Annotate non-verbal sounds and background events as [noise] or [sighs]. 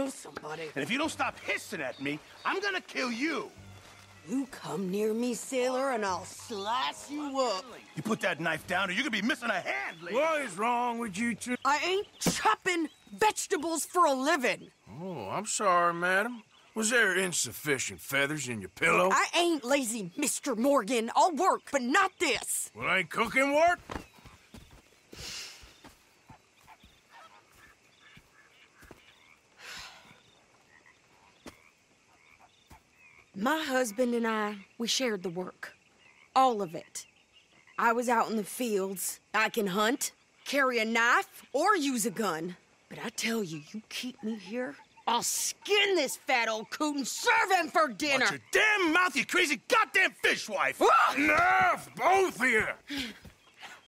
kill somebody. And if you don't stop hissing at me, I'm gonna kill you. You come near me, sailor, and I'll slice you up. You put that knife down or you're gonna be missing a hand, lady. What is wrong with you two? I ain't chopping vegetables for a living. Oh, I'm sorry, madam. Was there insufficient feathers in your pillow? I ain't lazy, Mr. Morgan. I'll work, but not this. Well, ain't cooking work? My husband and I, we shared the work. All of it. I was out in the fields. I can hunt, carry a knife, or use a gun. But I tell you, you keep me here, I'll skin this fat old coot and serve him for dinner. Watch your damn mouth, you crazy goddamn fishwife! Enough, both of you! [sighs]